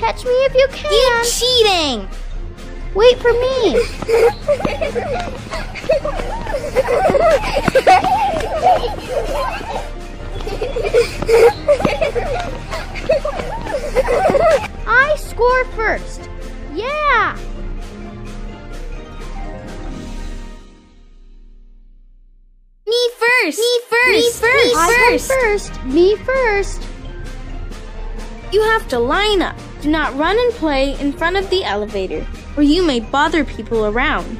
Catch me if you can. Keep cheating. Wait for me. I score first. Yeah. Me first. Me first. Me first. Come first. first. Me first. You have to line up. Do not run and play in front of the elevator, or you may bother people around.